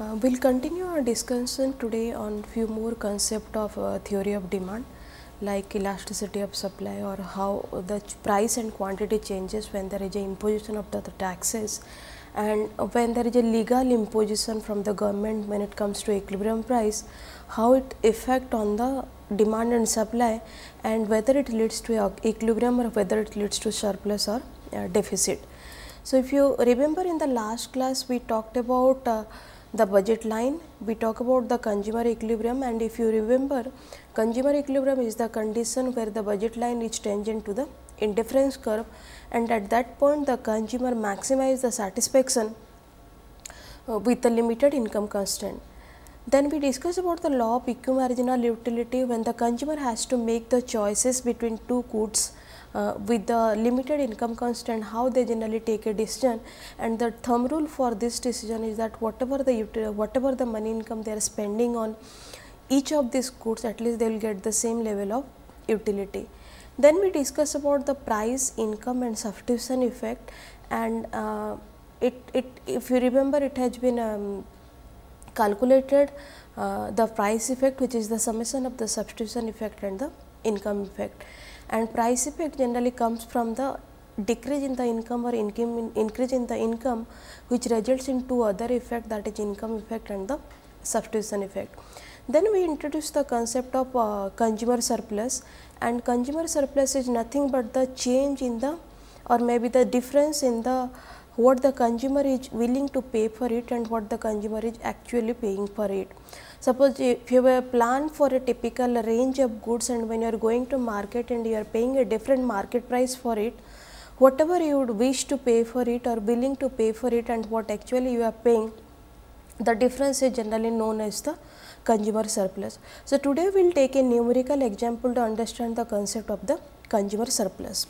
Uh, we'll continue our discussion today on few more concept of uh, theory of demand like elasticity of supply or how the price and quantity changes when there is a imposition of the, the taxes and when there is a legal imposition from the government when it comes to equilibrium price how it effect on the demand and supply and whether it leads to equilibrium or whether it leads to surplus or uh, deficit. So, if you remember in the last class we talked about uh, the budget line, we talk about the consumer equilibrium and if you remember consumer equilibrium is the condition where the budget line is tangent to the indifference curve and at that point the consumer maximize the satisfaction uh, with the limited income constant. Then we discuss about the law of equimarginal utility when the consumer has to make the choices between two goods uh, with the limited income constant how they generally take a decision. And the thumb rule for this decision is that whatever the whatever the money income they are spending on each of these goods at least they will get the same level of utility. Then we discuss about the price income and substitution effect. And uh, it, it if you remember it has been um, calculated uh, the price effect which is the summation of the substitution effect and the income effect and price effect generally comes from the decrease in the income or income in increase in the income which results in two other effect that is income effect and the substitution effect. Then we introduce the concept of uh, consumer surplus and consumer surplus is nothing but the change in the or maybe the difference in the what the consumer is willing to pay for it and what the consumer is actually paying for it. Suppose if you have a plan for a typical range of goods and when you are going to market and you are paying a different market price for it, whatever you would wish to pay for it or willing to pay for it and what actually you are paying, the difference is generally known as the consumer surplus. So, today we will take a numerical example to understand the concept of the consumer surplus.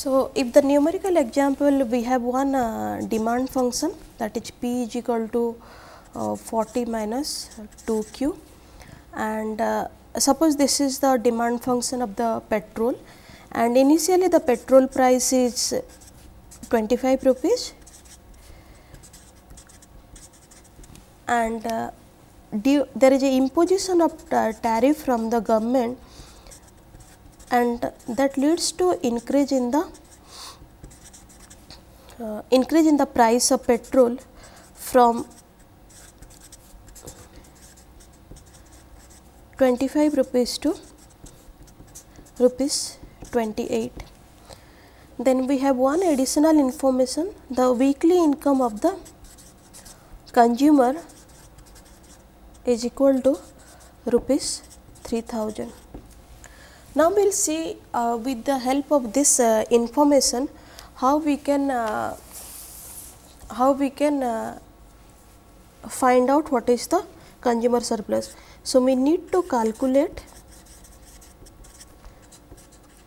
So, if the numerical example we have one uh, demand function that is P is equal to uh, 40 minus 2 Q. And uh, suppose this is the demand function of the petrol. And initially the petrol price is 25 rupees. And uh, there is a imposition of tariff from the government and that leads to increase in the uh, increase in the price of petrol from 25 rupees to rupees 28. Then we have one additional information the weekly income of the consumer is equal to rupees 3000. Now, we will see uh, with the help of this uh, information how we can uh, how we can uh, find out what is the consumer surplus. So, we need to calculate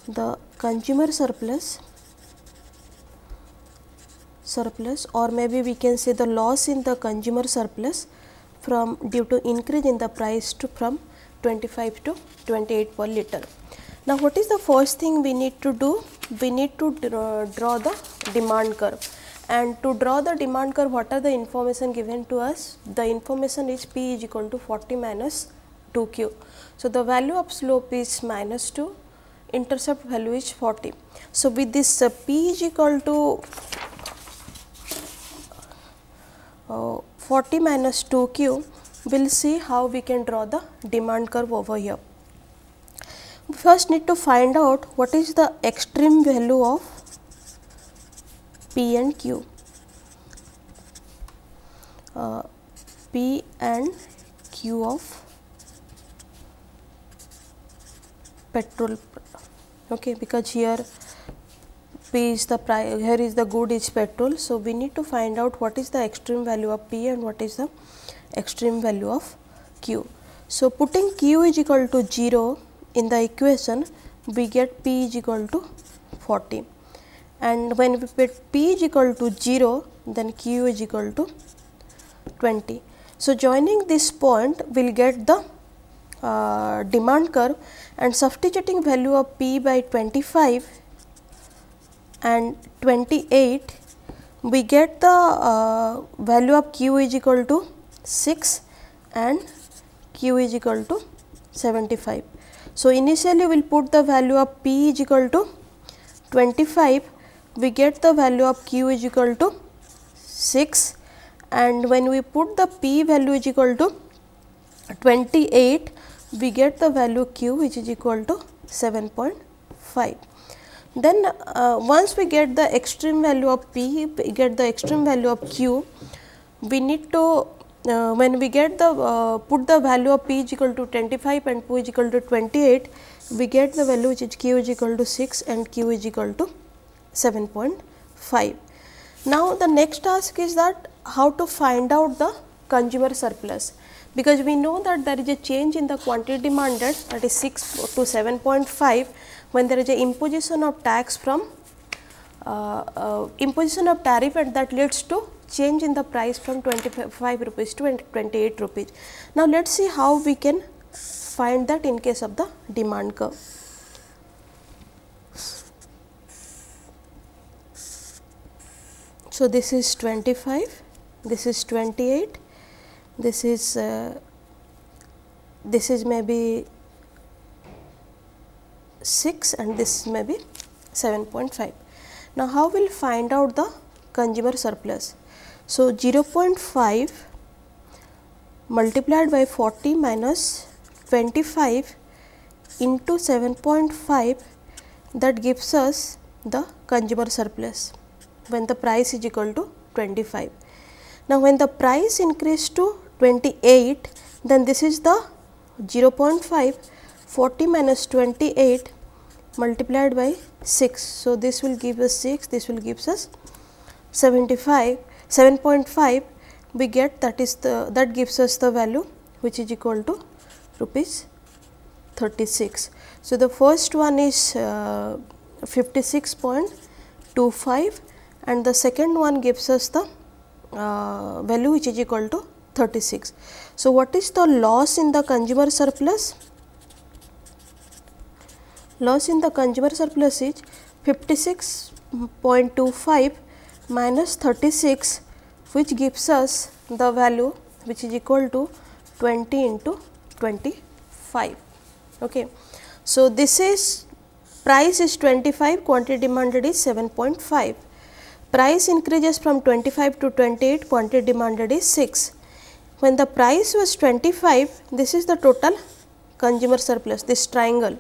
the consumer surplus surplus or maybe we can say the loss in the consumer surplus from due to increase in the price to from 25 to 28 per liter. Now, what is the first thing we need to do? We need to draw the demand curve and to draw the demand curve what are the information given to us? The information is P is equal to 40 minus 2 Q. So, the value of slope is minus 2, intercept value is 40. So, with this uh, P is equal to uh, 40 minus 2 Q, we will see how we can draw the demand curve over here first need to find out what is the extreme value of P and Q. Uh, P and Q of petrol okay because here P is the price here is the good is petrol. So, we need to find out what is the extreme value of P and what is the extreme value of Q. So, putting Q is equal to 0 in the equation we get P is equal to 40 and when we put P is equal to 0 then Q is equal to 20. So, joining this point we will get the uh, demand curve and substituting value of P by 25 and 28 we get the uh, value of q is equal to 6 and q is equal to 75. So, initially we will put the value of p is equal to 25, we get the value of q is equal to 6 and when we put the p value is equal to 28, we get the value q which is equal to 7.5. Then uh, once we get the extreme value of p, we get the extreme value of q, we need to uh, when we get the uh, put the value of p is equal to 25 and q is equal to 28, we get the value which is q is equal to 6 and q is equal to 7.5. Now, the next task is that how to find out the consumer surplus because we know that there is a change in the quantity demanded that is 6 to 7.5 when there is a imposition of tax from uh, uh, imposition of tariff and that leads to change in the price from 25 rupees to 28 rupees. Now, let us see how we can find that in case of the demand curve. So, this is 25, this is 28, this is uh, this is maybe 6 and this may be 7.5. Now, how we will find out the consumer surplus? So, 0.5 multiplied by 40 minus 25 into 7.5 that gives us the consumer surplus when the price is equal to 25. Now, when the price increased to 28 then this is the 0.5 40 minus 28 multiplied by 6. So, this will give us 6, this will give us 75, 7.5 we get that is the that gives us the value which is equal to rupees 36. So, the first one is uh, 56.25 and the second one gives us the uh, value which is equal to 36. So, what is the loss in the consumer surplus? Loss in the consumer surplus is 56.25 minus 36 which gives us the value which is equal to 20 into 25. Okay. So, this is price is 25 quantity demanded is 7.5 price increases from 25 to 28 quantity demanded is 6 when the price was 25 this is the total consumer surplus this triangle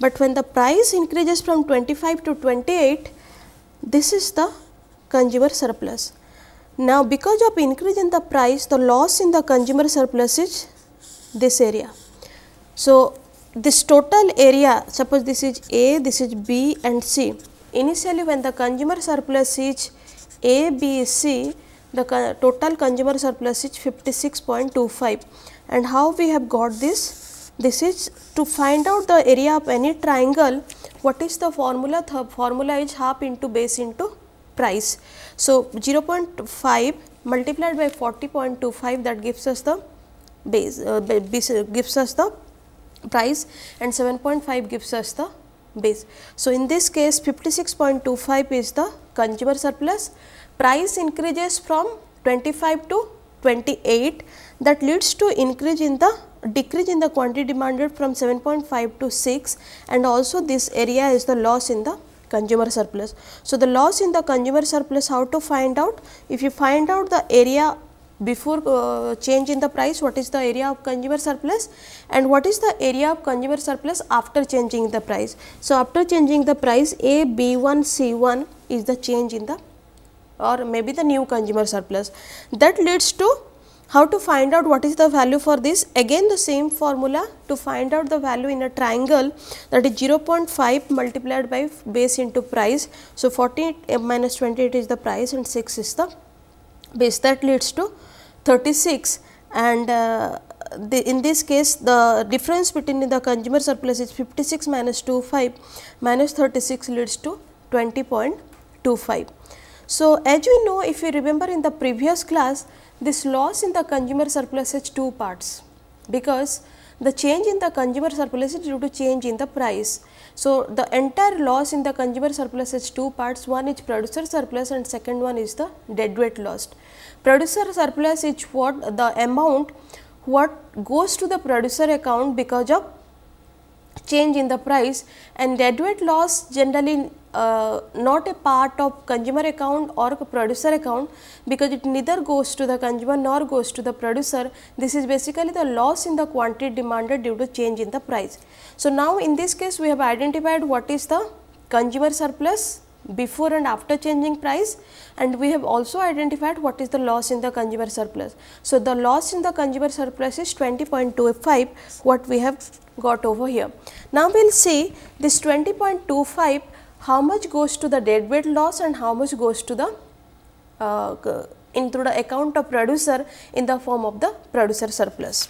but when the price increases from 25 to 28 this is the consumer surplus now because of increase in the price the loss in the consumer surplus is this area so this total area suppose this is a this is b and c initially when the consumer surplus is a b c the total consumer surplus is 56.25 and how we have got this? This is to find out the area of any triangle what is the formula? The formula is half into base into price. So, 0.5 multiplied by 40.25 that gives us the base uh, gives us the price and 7.5 gives us the base. So, in this case 56.25 is the consumer surplus price increases from 25 to 28 that leads to increase in the decrease in the quantity demanded from 7.5 to 6 and also this area is the loss in the consumer surplus. So, the loss in the consumer surplus how to find out? If you find out the area before uh, change in the price what is the area of consumer surplus and what is the area of consumer surplus after changing the price. So, after changing the price A B 1 C 1 is the change in the or maybe the new consumer surplus. That leads to how to find out what is the value for this again the same formula to find out the value in a triangle that is 0.5 multiplied by base into price. So, 40 minus 28 is the price and 6 is the base that leads to 36 and uh, the, in this case the difference between the consumer surplus is 56 minus 25 minus 36 leads to 20.25. So, as we know if you remember in the previous class this loss in the consumer surplus has two parts because the change in the consumer surplus is due to change in the price. So, the entire loss in the consumer surplus is two parts, one is producer surplus and second one is the deadweight loss. Producer surplus is what the amount what goes to the producer account because of change in the price and deadweight loss generally uh, not a part of consumer account or producer account because it neither goes to the consumer nor goes to the producer. This is basically the loss in the quantity demanded due to change in the price. So, now in this case we have identified what is the consumer surplus before and after changing price and we have also identified what is the loss in the consumer surplus. So, the loss in the consumer surplus is 20.25 what we have got over here. Now, we will see this 20.25 how much goes to the deadweight loss and how much goes to the uh, into the account of producer in the form of the producer surplus.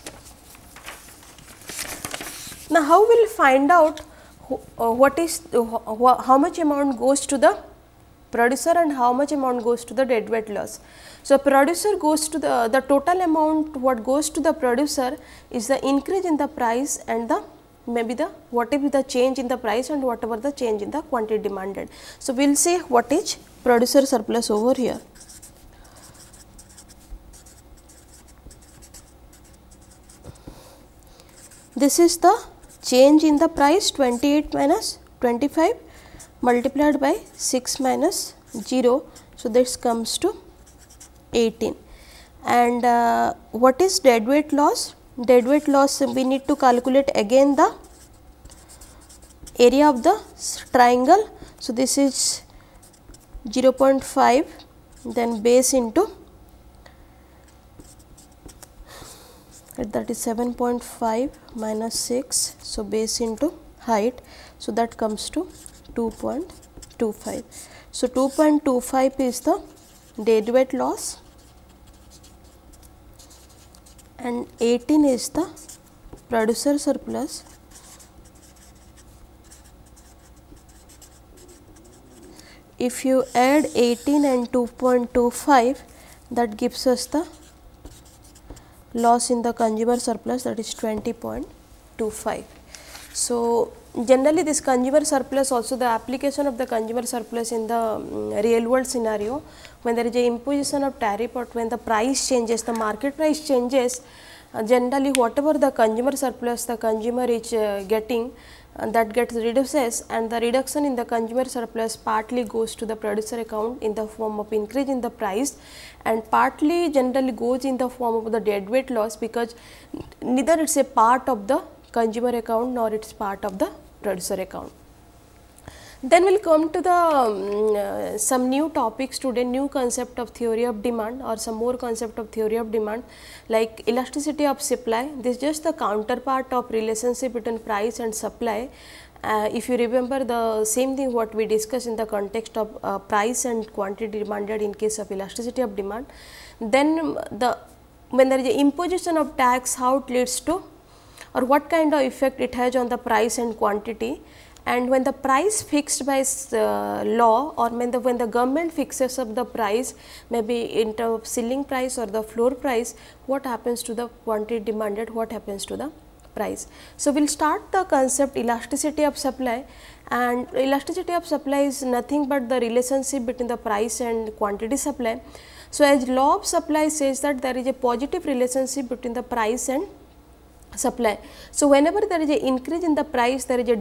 Now, how we will find out what is uh, how much amount goes to the producer and how much amount goes to the deadweight loss. So, producer goes to the the total amount what goes to the producer is the increase in the price and the maybe the what if the change in the price and whatever the change in the quantity demanded. So, we will say what is producer surplus over here. This is the change in the price 28 minus 25 multiplied by 6 minus 0. So, this comes to 18 and uh, what is deadweight loss? Deadweight loss we need to calculate again the area of the triangle. So, this is 0.5 then base into that is 7.5 minus 6. So, base into height. So, that comes to 2.25. So, 2.25 is the deadweight loss and 18 is the producer surplus if you add 18 and 2.25 that gives us the loss in the consumer surplus that is 20.25. So, generally this consumer surplus also the application of the consumer surplus in the um, real world scenario when there is a imposition of tariff or when the price changes the market price changes uh, generally whatever the consumer surplus the consumer is uh, getting that gets reduces and the reduction in the consumer surplus partly goes to the producer account in the form of increase in the price and partly generally goes in the form of the deadweight loss because neither it is a part of the consumer account nor it is part of the producer account. Then we will come to the um, uh, some new topics today, new concept of theory of demand or some more concept of theory of demand like elasticity of supply. This is just the counterpart of relationship between price and supply. Uh, if you remember the same thing what we discussed in the context of uh, price and quantity demanded in case of elasticity of demand, then the when there is a imposition of tax how it leads to or what kind of effect it has on the price and quantity and when the price fixed by uh, law or when the when the government fixes up the price maybe in terms of ceiling price or the floor price what happens to the quantity demanded what happens to the price. So, we will start the concept elasticity of supply and elasticity of supply is nothing but the relationship between the price and quantity supply. So, as law of supply says that there is a positive relationship between the price and supply. So, whenever there is a increase in the price there is a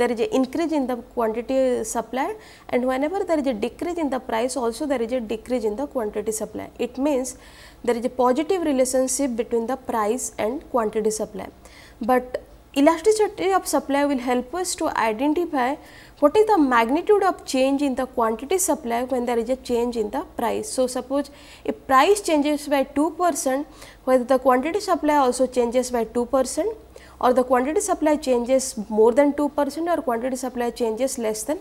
there is a increase in the quantity supply and whenever there is a decrease in the price also there is a decrease in the quantity supply. It means there is a positive relationship between the price and quantity supply. But elasticity of supply will help us to identify what is the magnitude of change in the quantity supply when there is a change in the price. So, suppose if price changes by 2 percent whether the quantity supply also changes by 2 percent or the quantity supply changes more than 2 percent or quantity supply changes less than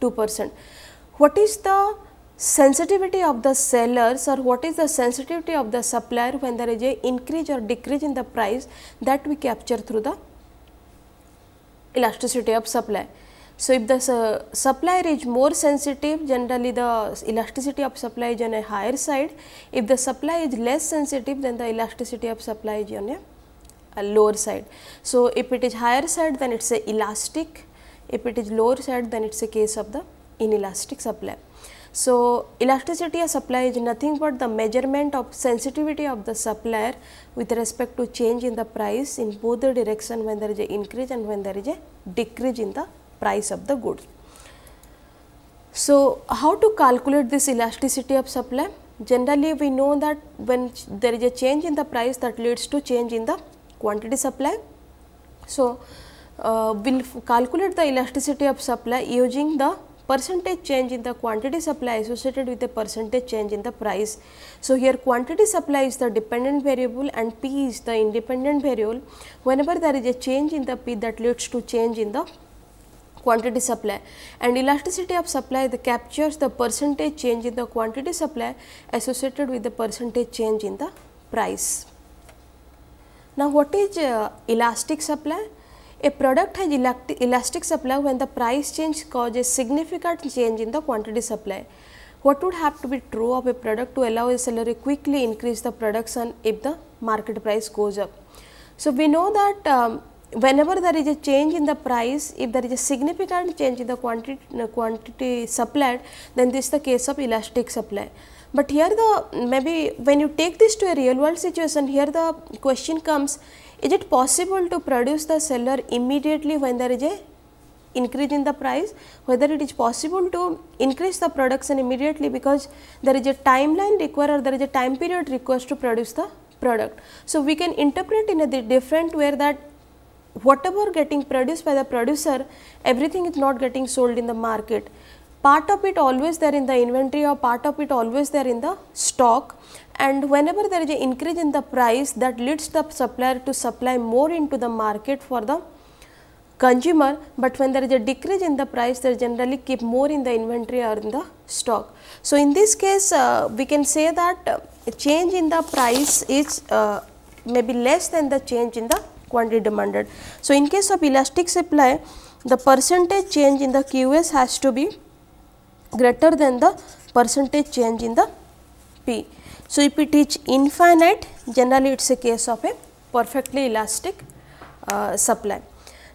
2 percent. What is the sensitivity of the sellers or what is the sensitivity of the supplier when there is a increase or decrease in the price that we capture through the elasticity of supply. So, if the uh, supplier is more sensitive generally the elasticity of supply is on a higher side. If the supply is less sensitive then the elasticity of supply is on a uh, lower side. So, if it is higher side then it is a elastic, if it is lower side then it is a case of the inelastic supply. So, elasticity of supply is nothing but the measurement of sensitivity of the supplier with respect to change in the price in both the direction when there is a increase and when there is a decrease in the price of the goods. So, how to calculate this elasticity of supply? Generally, we know that when there is a change in the price that leads to change in the quantity supply. So, uh, we will calculate the elasticity of supply using the percentage change in the quantity supply associated with the percentage change in the price. So, here quantity supply is the dependent variable and P is the independent variable. Whenever there is a change in the P that leads to change in the quantity supply and elasticity of supply the captures the percentage change in the quantity supply associated with the percentage change in the price. Now, what is uh, elastic supply? A product has elastic supply when the price change causes significant change in the quantity supply. What would have to be true of a product to allow a seller to quickly increase the production if the market price goes up? So, we know that um, whenever there is a change in the price, if there is a significant change in the quantity, quantity supplied, then this is the case of elastic supply. But here the maybe when you take this to a real world situation, here the question comes, is it possible to produce the seller immediately when there is a increase in the price, whether it is possible to increase the production immediately because there is a timeline required or there is a time period required to produce the product. So, we can interpret in a different way that whatever getting produced by the producer, everything is not getting sold in the market. Part of it always there in the inventory or part of it always there in the stock and whenever there is an increase in the price that leads the supplier to supply more into the market for the consumer, but when there is a decrease in the price they generally keep more in the inventory or in the stock. So, in this case uh, we can say that uh, change in the price is uh, maybe less than the change in the quantity demanded. So, in case of elastic supply the percentage change in the QS has to be greater than the percentage change in the P. So, if it is infinite generally it is a case of a perfectly elastic uh, supply.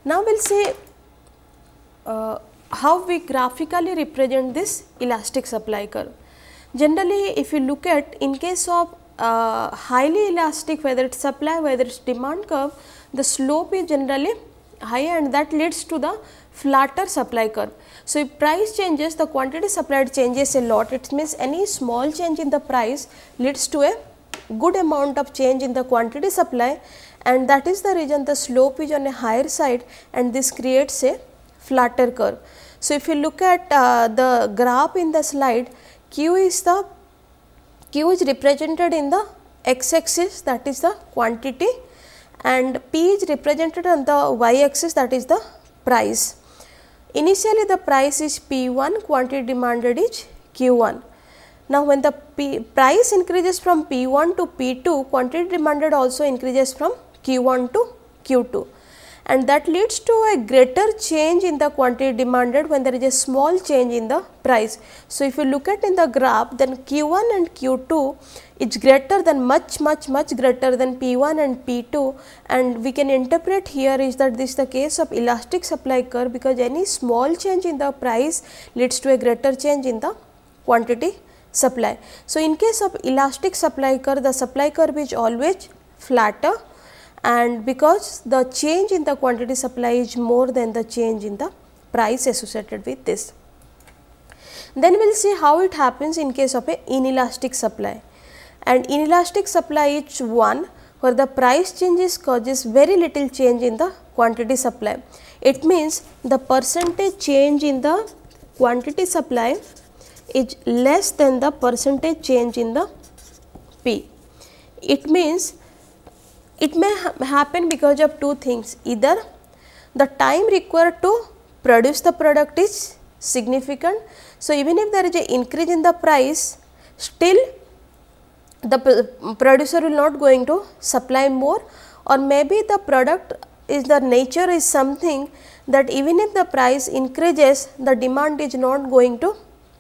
Now, we will see uh, how we graphically represent this elastic supply curve. Generally, if you look at in case of uh, highly elastic whether it is supply whether it is demand curve the slope is generally high and that leads to the flatter supply curve. So, if price changes the quantity supplied changes a lot it means any small change in the price leads to a good amount of change in the quantity supply and that is the reason the slope is on a higher side and this creates a flatter curve. So, if you look at uh, the graph in the slide Q is the Q is represented in the x axis that is the quantity and P is represented on the y axis that is the price. Initially the price is P1, quantity demanded is Q1. Now when the P price increases from P1 to P2, quantity demanded also increases from Q1 to Q2 and that leads to a greater change in the quantity demanded when there is a small change in the price. So, if you look at in the graph then Q1 and Q2 is greater than much much much greater than P1 and P2 and we can interpret here is that this is the case of elastic supply curve because any small change in the price leads to a greater change in the quantity supply. So, in case of elastic supply curve the supply curve is always flatter and because the change in the quantity supply is more than the change in the price associated with this. Then we will see how it happens in case of a inelastic supply and inelastic supply is one where the price changes causes very little change in the quantity supply. It means the percentage change in the quantity supply is less than the percentage change in the P. It means it may ha happen because of two things either the time required to produce the product is significant. So, even if there is an increase in the price still the producer will not going to supply more or maybe the product is the nature is something that even if the price increases the demand is not going to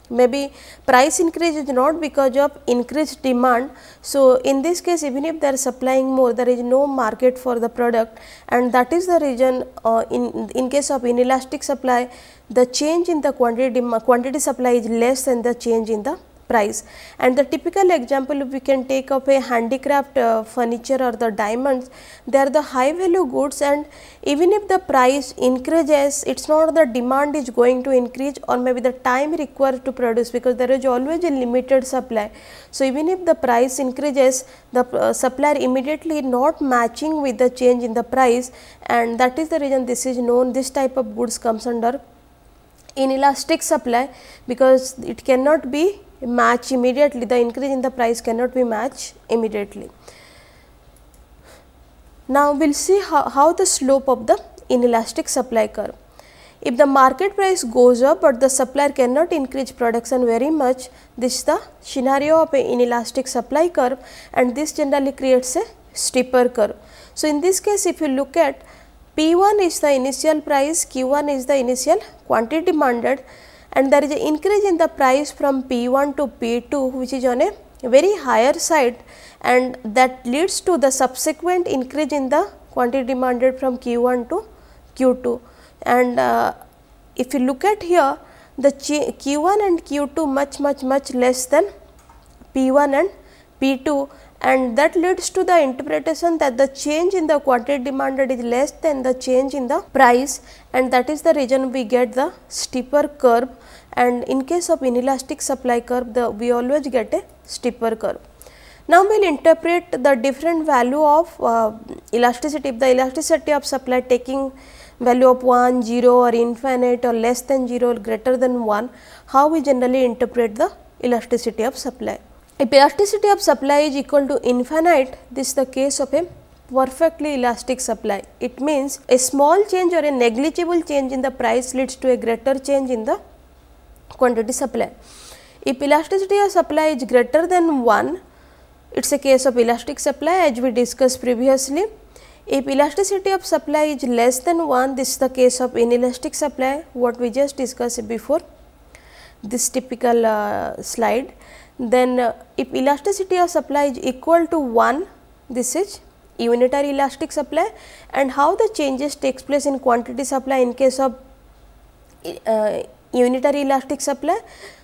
maybe price increase is not because of increased demand. So, in this case even if they are supplying more there is no market for the product and that is the reason uh, in, in case of inelastic supply the change in the quantity quantity supply is less than the change in the price. And the typical example we can take of a handicraft uh, furniture or the diamonds, they are the high value goods and even if the price increases, it is not the demand is going to increase or maybe the time required to produce because there is always a limited supply. So, even if the price increases, the uh, supplier immediately not matching with the change in the price and that is the reason this is known this type of goods comes under inelastic supply because it cannot be match immediately the increase in the price cannot be matched immediately. Now, we will see how, how the slope of the inelastic supply curve. If the market price goes up, but the supplier cannot increase production very much, this is the scenario of an inelastic supply curve and this generally creates a steeper curve. So, in this case if you look at P1 is the initial price, Q1 is the initial quantity demanded and there is an increase in the price from P1 to P2 which is on a very higher side. And that leads to the subsequent increase in the quantity demanded from Q1 to Q2 and uh, if you look at here the Q1 and Q2 much much much less than P1 and P2 and that leads to the interpretation that the change in the quantity demanded is less than the change in the price and that is the reason we get the steeper curve and in case of inelastic supply curve the we always get a steeper curve. Now, we will interpret the different value of uh, elasticity if the elasticity of supply taking value of 1, 0 or infinite or less than 0 or greater than 1, how we generally interpret the elasticity of supply. If elasticity of supply is equal to infinite, this is the case of a perfectly elastic supply. It means a small change or a negligible change in the price leads to a greater change in the quantity supply. If elasticity of supply is greater than 1, it is a case of elastic supply as we discussed previously. If elasticity of supply is less than 1, this is the case of inelastic supply what we just discussed before this typical uh, slide then uh, if elasticity of supply is equal to 1 this is unitary elastic supply and how the changes takes place in quantity supply in case of uh, unitary elastic supply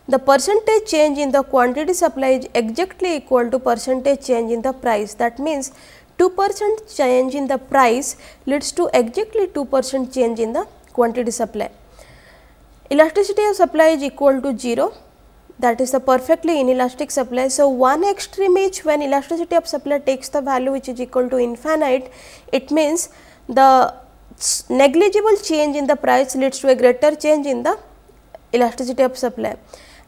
the percentage change in the quantity supply is exactly equal to percentage change in the price that means 2 percent change in the price leads to exactly 2 percent change in the quantity supply. Elasticity of supply is equal to 0 that is the perfectly inelastic supply. So, one extreme is when elasticity of supply takes the value which is equal to infinite, it means the negligible change in the price leads to a greater change in the elasticity of supply.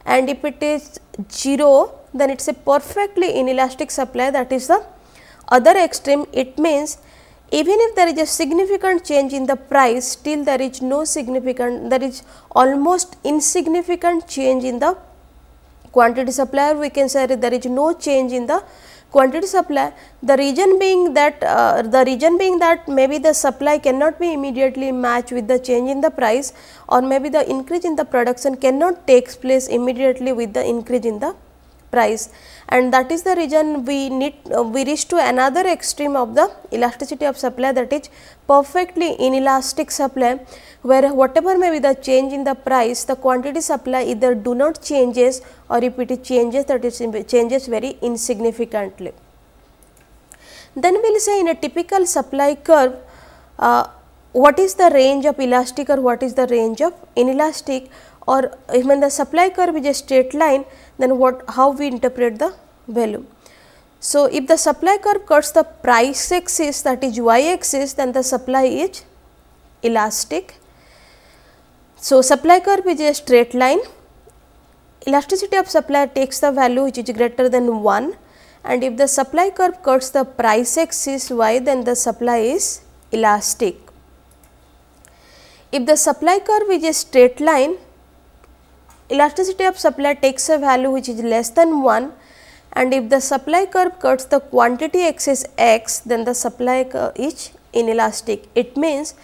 And if it is 0, then it is a perfectly inelastic supply that is the other extreme. It means even if there is a significant change in the price, still there is no significant, there is almost insignificant change in the quantity supply we can say there is no change in the quantity supply. The reason being that uh, the reason being that maybe the supply cannot be immediately matched with the change in the price or maybe the increase in the production cannot takes place immediately with the increase in the price and that is the reason we need uh, we reach to another extreme of the elasticity of supply that is perfectly inelastic supply where whatever may be the change in the price the quantity supply either do not changes or if it changes that it changes very insignificantly. Then we will say in a typical supply curve uh, what is the range of elastic or what is the range of inelastic or when the supply curve is a straight line then what how we interpret the value. So, if the supply curve cuts the price axis that is y axis then the supply is elastic. So, supply curve is a straight line elasticity of supply takes the value which is greater than 1 and if the supply curve cuts the price axis y then the supply is elastic. If the supply curve is a straight line elasticity of supply takes a value which is less than 1 and if the supply curve cuts the quantity axis x then the supply curve is inelastic. It means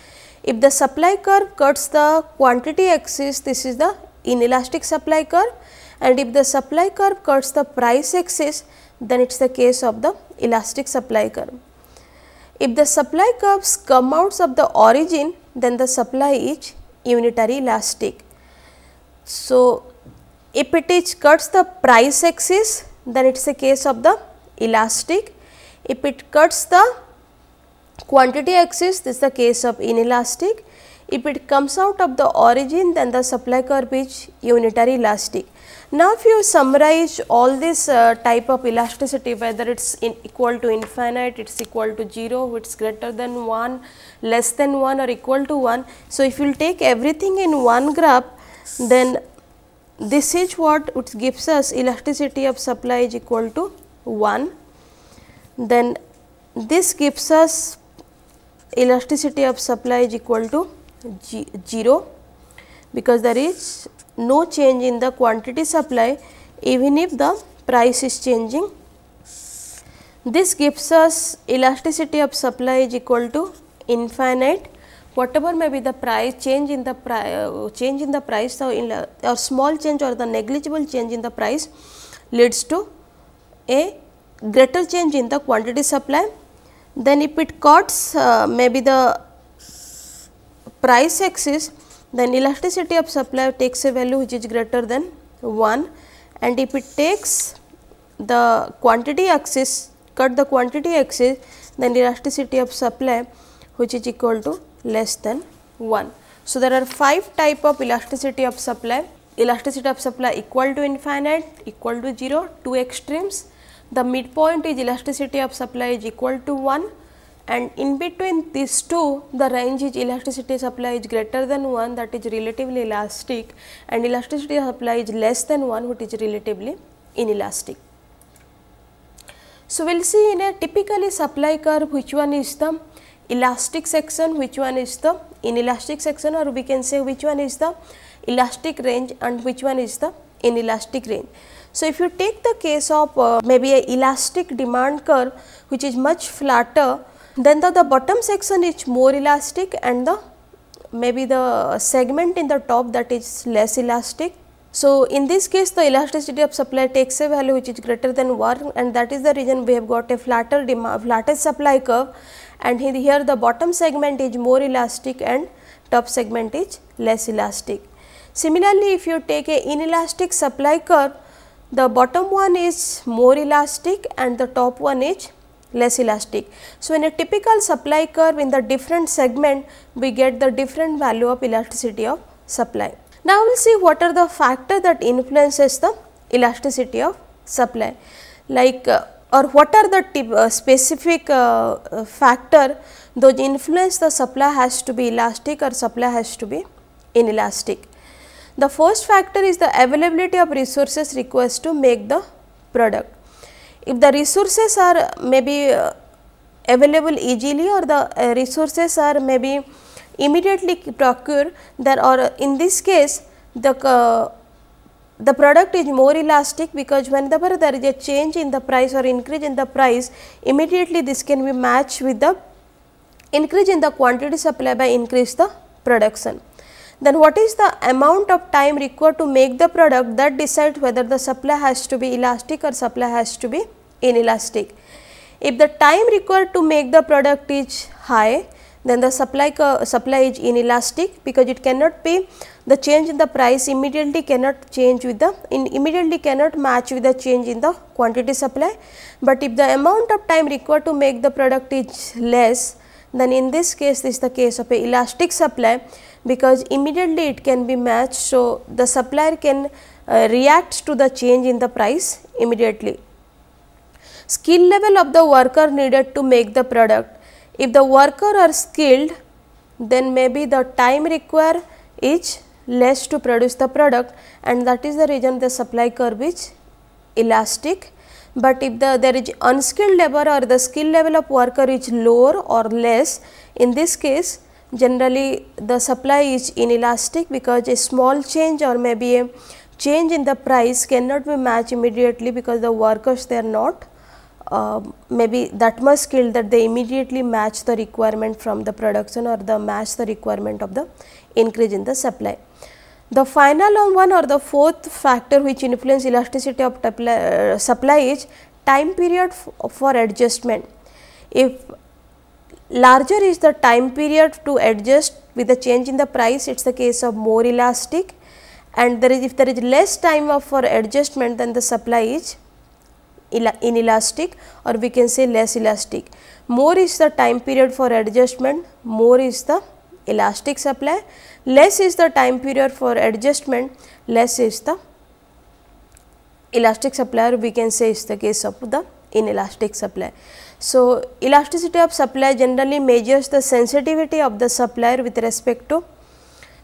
if the supply curve cuts the quantity axis this is the inelastic supply curve and if the supply curve cuts the price axis then it is the case of the elastic supply curve. If the supply curves come out of the origin then the supply is unitary elastic. So, if it is cuts the price axis then it is a case of the elastic. If it cuts the quantity axis this is the case of inelastic. If it comes out of the origin then the supply curve is unitary elastic. Now, if you summarize all this uh, type of elasticity whether it is equal to infinite, it is equal to 0, it is greater than 1, less than 1 or equal to 1. So, if you take everything in one graph then this is what it gives us elasticity of supply is equal to 1. Then this gives us elasticity of supply is equal to 0 because there is no change in the quantity supply even if the price is changing. This gives us elasticity of supply is equal to infinite whatever may be the price change in the price uh, change in the price or, in, or small change or the negligible change in the price leads to a greater change in the quantity supply. Then if it cuts uh, maybe the price axis then elasticity of supply takes a value which is greater than 1 and if it takes the quantity axis cut the quantity axis then elasticity of supply which is equal to less than 1. So, there are 5 type of elasticity of supply elasticity of supply equal to infinite equal to 0 two extremes the midpoint is elasticity of supply is equal to 1 and in between these two the range is elasticity supply is greater than 1 that is relatively elastic and elasticity of supply is less than 1 which is relatively inelastic. So, we will see in a typically supply curve which one is the elastic section, which one is the inelastic section or we can say which one is the elastic range and which one is the inelastic range. So, if you take the case of uh, maybe a elastic demand curve which is much flatter then the, the bottom section is more elastic and the maybe the segment in the top that is less elastic. So, in this case the elasticity of supply takes a value which is greater than 1 and that is the reason we have got a flatter demand flatter supply curve and here the bottom segment is more elastic and top segment is less elastic. Similarly, if you take a inelastic supply curve the bottom one is more elastic and the top one is less elastic. So, in a typical supply curve in the different segment we get the different value of elasticity of supply. Now, we will see what are the factor that influences the elasticity of supply like uh, or what are the tip, uh, specific uh, uh, factor those influence the supply has to be elastic or supply has to be inelastic. The first factor is the availability of resources required to make the product. If the resources are maybe uh, available easily or the uh, resources are maybe immediately procured then or in this case the the product is more elastic because whenever there is a change in the price or increase in the price immediately this can be matched with the increase in the quantity supply by increase the production. Then what is the amount of time required to make the product that decides whether the supply has to be elastic or supply has to be inelastic. If the time required to make the product is high, then the supply supply is inelastic because it cannot be the change in the price immediately cannot change with the in immediately cannot match with the change in the quantity supply. But if the amount of time required to make the product is less then in this case this is the case of a elastic supply because immediately it can be matched. So, the supplier can uh, react to the change in the price immediately. Skill level of the worker needed to make the product. If the worker are skilled then maybe the time required is less to produce the product and that is the reason the supply curve is elastic. But if the there is unskilled labor or the skill level of worker is lower or less in this case generally the supply is inelastic because a small change or maybe a change in the price cannot be matched immediately because the workers they are not uh, maybe that much skilled that they immediately match the requirement from the production or the match the requirement of the increase in the supply. The final one or the fourth factor which influence elasticity of uh, supply is time period for adjustment. If larger is the time period to adjust with the change in the price, it is the case of more elastic and there is if there is less time for adjustment then the supply is inelastic or we can say less elastic. More is the time period for adjustment, more is the elastic supply, less is the time period for adjustment, less is the elastic supply or we can say is the case of the inelastic supply. So, elasticity of supply generally measures the sensitivity of the supplier with respect to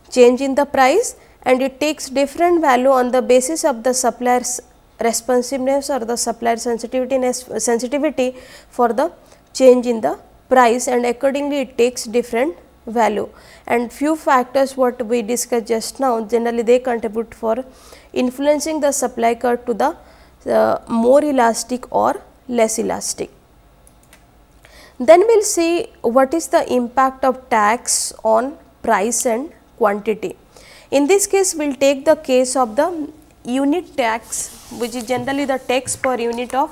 change in the price and it takes different value on the basis of the supplier's responsiveness or the supplier sensitivity sensitivity for the change in the price and accordingly it takes different value and few factors what we discussed just now generally they contribute for influencing the supply curve to the uh, more elastic or less elastic. Then we will see what is the impact of tax on price and quantity. In this case, we will take the case of the unit tax which is generally the tax per unit of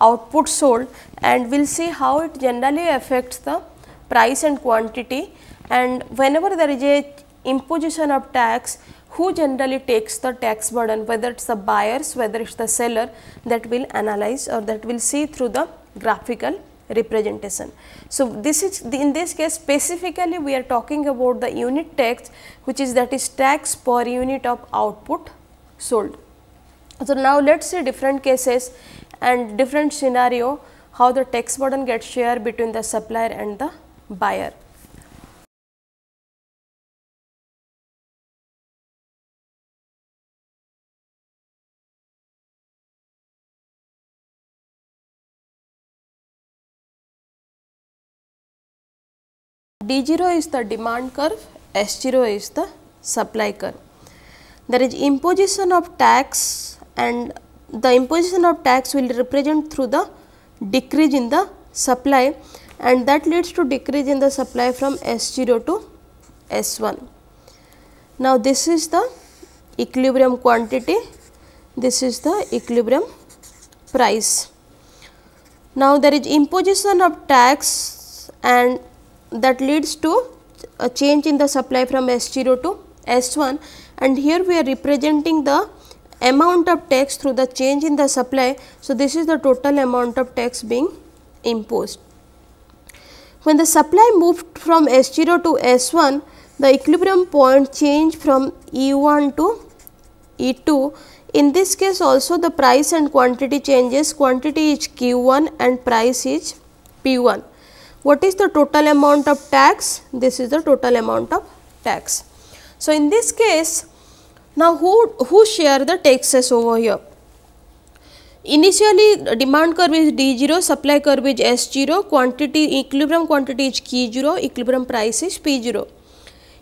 output sold and we will see how it generally affects the price and quantity and whenever there is a imposition of tax who generally takes the tax burden whether it is the buyers whether it is the seller that will analyze or that will see through the graphical representation. So, this is in this case specifically we are talking about the unit tax which is that is tax per unit of output sold. So, now let us see different cases and different scenario how the tax burden gets shared between the supplier and the buyer. D0 is the demand curve, S0 is the supply curve. There is imposition of tax and the imposition of tax will represent through the decrease in the supply and that leads to decrease in the supply from S0 to S1. Now, this is the equilibrium quantity, this is the equilibrium price. Now, there is imposition of tax and that leads to a change in the supply from S0 to S1 and here we are representing the amount of tax through the change in the supply. So, this is the total amount of tax being imposed. When the supply moved from S0 to S1, the equilibrium point changed from E1 to E2. In this case also the price and quantity changes, quantity is Q1 and price is P1. What is the total amount of tax? This is the total amount of tax. So, in this case now, who, who share the taxes over here? Initially demand curve is D0, supply curve is S0, quantity equilibrium quantity is Q0, equilibrium price is P0.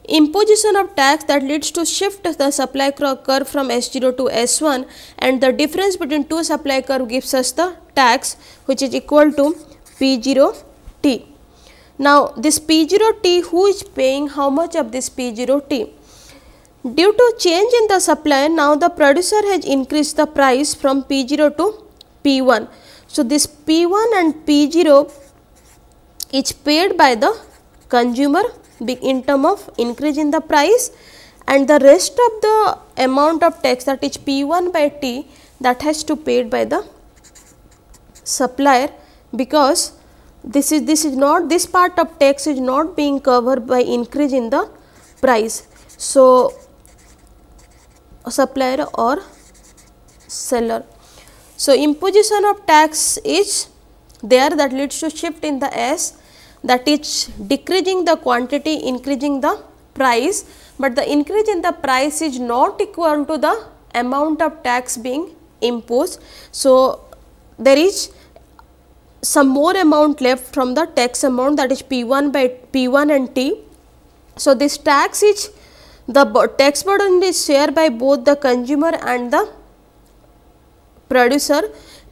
Imposition of tax that leads to shift the supply curve from S0 to S1 and the difference between two supply curve gives us the tax which is equal to P0T. Now, this P0T who is paying how much of this P0T? Due to change in the supply, now the producer has increased the price from P0 to P1. So, this P1 and P0 is paid by the consumer in term of increase in the price and the rest of the amount of tax that is P1 by T that has to paid by the supplier because this is this is not this part of tax is not being covered by increase in the price. So, supplier or seller. So, imposition of tax is there that leads to shift in the S that is decreasing the quantity increasing the price, but the increase in the price is not equal to the amount of tax being imposed. So, there is some more amount left from the tax amount that is P1 by P1 and T. So, this tax is the tax burden is shared by both the consumer and the producer.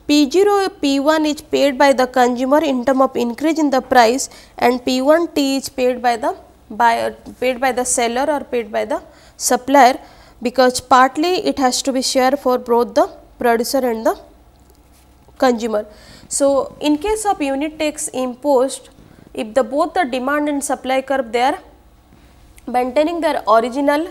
P0 P1 is paid by the consumer in term of increase in the price and P1 T is paid by the buyer paid by the seller or paid by the supplier because partly it has to be shared for both the producer and the consumer. So, in case of unit tax imposed if the both the demand and supply curve they are maintaining their original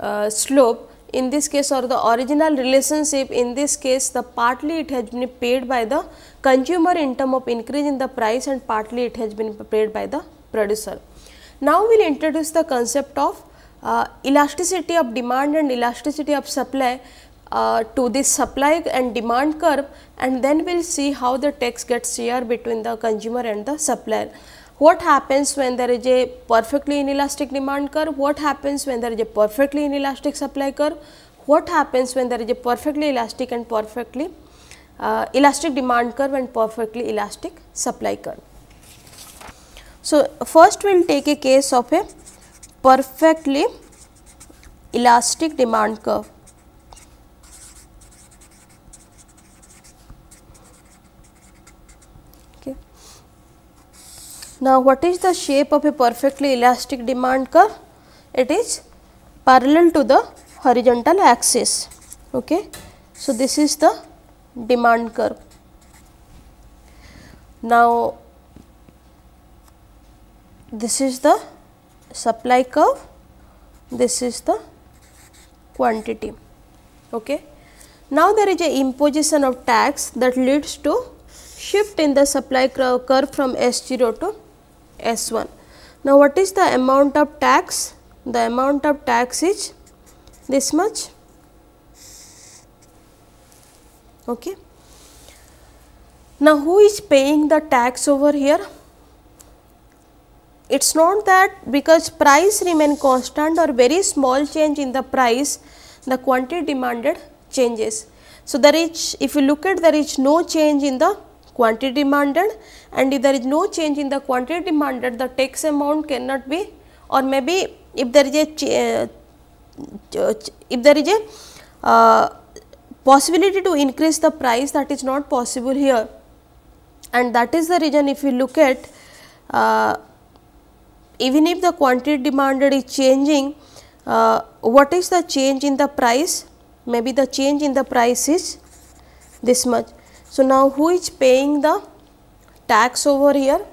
uh, slope in this case or the original relationship in this case the partly it has been paid by the consumer in term of increase in the price and partly it has been paid by the producer. Now, we will introduce the concept of uh, elasticity of demand and elasticity of supply uh, to this supply and demand curve and then we will see how the tax gets shared between the consumer and the supplier. What happens when there is a perfectly inelastic demand curve? What happens when there is a perfectly inelastic supply curve? What happens when there is a perfectly elastic and perfectly uh, elastic demand curve and perfectly elastic supply curve? So, first we will take a case of a perfectly elastic demand curve. Now, what is the shape of a perfectly elastic demand curve? It is parallel to the horizontal axis. Okay. So, this is the demand curve. Now, this is the supply curve, this is the quantity. Okay. Now, there is a imposition of tax that leads to shift in the supply curve from S0 to S1. Now, what is the amount of tax? The amount of tax is this much. Okay. Now, who is paying the tax over here? it is not that because price remain constant or very small change in the price the quantity demanded changes. So, there is if you look at there is no change in the quantity demanded and if there is no change in the quantity demanded the tax amount cannot be or maybe if there is a uh, if there is a uh, possibility to increase the price that is not possible here and that is the reason if you look at uh, even if the quantity demanded is changing, uh, what is the change in the price? Maybe the change in the price is this much. So, now who is paying the tax over here?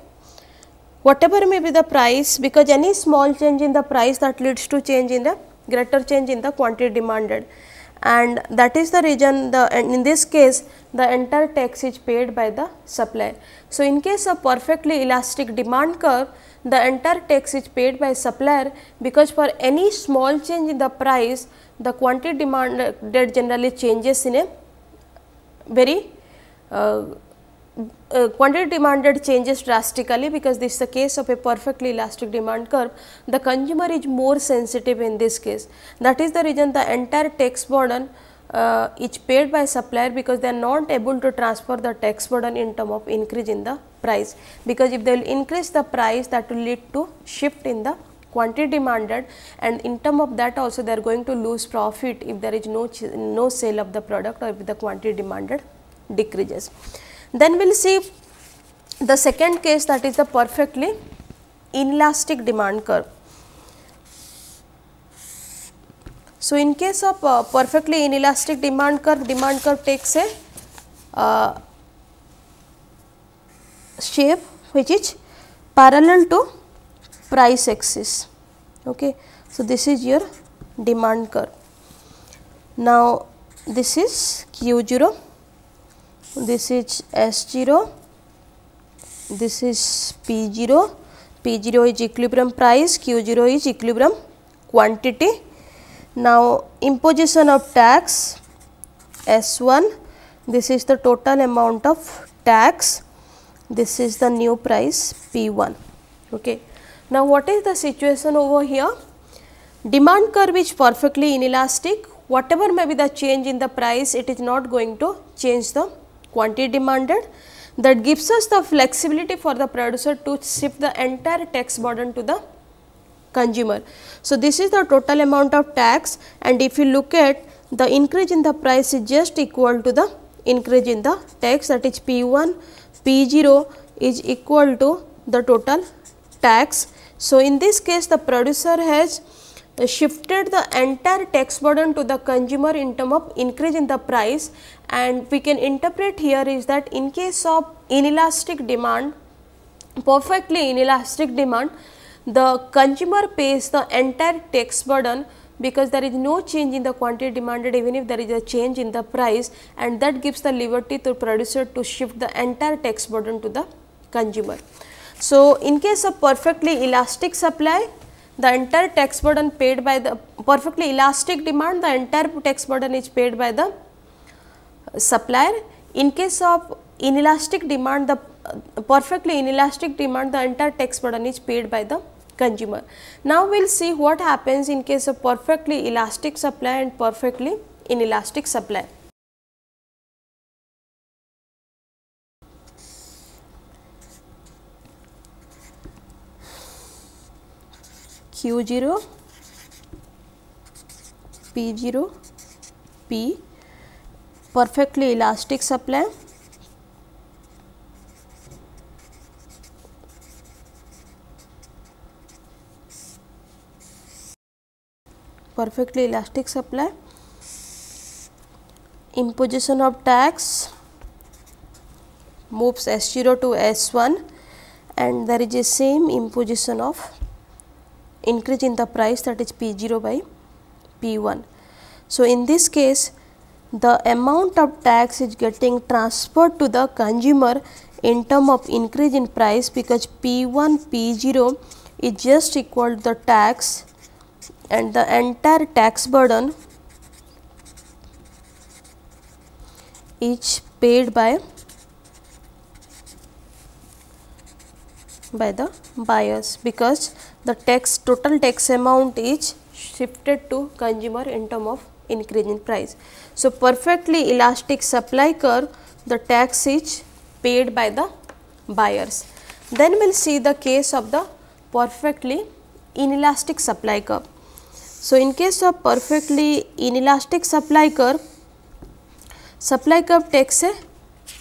Whatever may be the price because any small change in the price that leads to change in the greater change in the quantity demanded and that is the reason the in this case the entire tax is paid by the supplier. So, in case of perfectly elastic demand curve the entire tax is paid by supplier because for any small change in the price the quantity demanded generally changes in a very uh, uh, quantity demanded changes drastically because this is the case of a perfectly elastic demand curve, the consumer is more sensitive in this case. That is the reason the entire tax burden uh, is paid by supplier because they are not able to transfer the tax burden in term of increase in the price. Because if they will increase the price that will lead to shift in the quantity demanded and in term of that also they are going to lose profit if there is no, no sale of the product or if the quantity demanded decreases. Then we will see the second case that is the perfectly inelastic demand curve. So, in case of uh, perfectly inelastic demand curve, demand curve takes a uh, shape which is parallel to price axis. Okay. So, this is your demand curve. Now, this is Q 0, this is S 0, this is P 0, P 0 is equilibrium price, Q 0 is equilibrium quantity now, imposition of tax S 1 this is the total amount of tax this is the new price P 1. Okay. Now, what is the situation over here? Demand curve is perfectly inelastic whatever may be the change in the price it is not going to change the quantity demanded that gives us the flexibility for the producer to shift the entire tax burden to the consumer. So, this is the total amount of tax and if you look at the increase in the price is just equal to the increase in the tax that is P 1, P 0 is equal to the total tax. So, in this case the producer has shifted the entire tax burden to the consumer in term of increase in the price and we can interpret here is that in case of inelastic demand perfectly inelastic demand the consumer pays the entire tax burden because there is no change in the quantity demanded even if there is a change in the price and that gives the liberty to producer to shift the entire tax burden to the consumer. So, in case of perfectly elastic supply the entire tax burden paid by the perfectly elastic demand the entire tax burden is paid by the supplier. In case of inelastic demand the uh, perfectly inelastic demand the entire tax burden is paid by the consumer. Now, we will see what happens in case of perfectly elastic supply and perfectly inelastic supply. Q zero P zero P perfectly elastic supply perfectly elastic supply imposition of tax moves S zero to S one and there is a same imposition of increase in the price that is P0 by P1. So, in this case the amount of tax is getting transferred to the consumer in term of increase in price because P1 P0 is just equal to the tax and the entire tax burden is paid by by the buyers because the tax total tax amount is shifted to consumer in term of increase in price. So, perfectly elastic supply curve the tax is paid by the buyers. Then we will see the case of the perfectly inelastic supply curve. So, in case of perfectly inelastic supply curve, supply curve takes a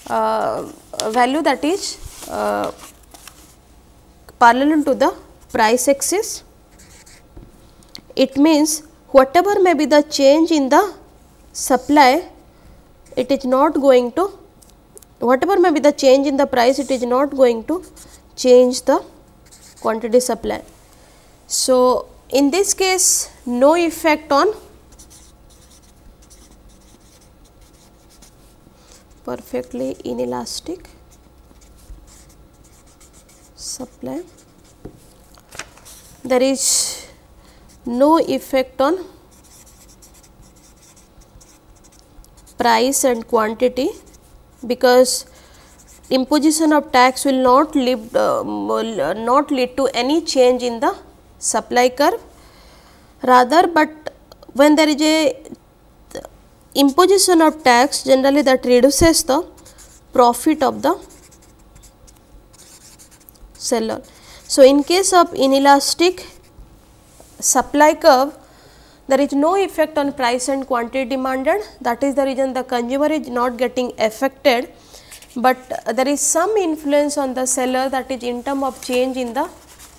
uh, value that is uh, parallel to the price axis. It means whatever may be the change in the supply, it is not going to whatever may be the change in the price, it is not going to change the quantity supply. So, in this case no effect on perfectly inelastic supply. There is no effect on price and quantity because imposition of tax will not lead, uh, not lead to any change in the supply curve rather but when there is a imposition of tax generally that reduces the profit of the seller. So, in case of inelastic supply curve there is no effect on price and quantity demanded that is the reason the consumer is not getting affected, but there is some influence on the seller that is in term of change in the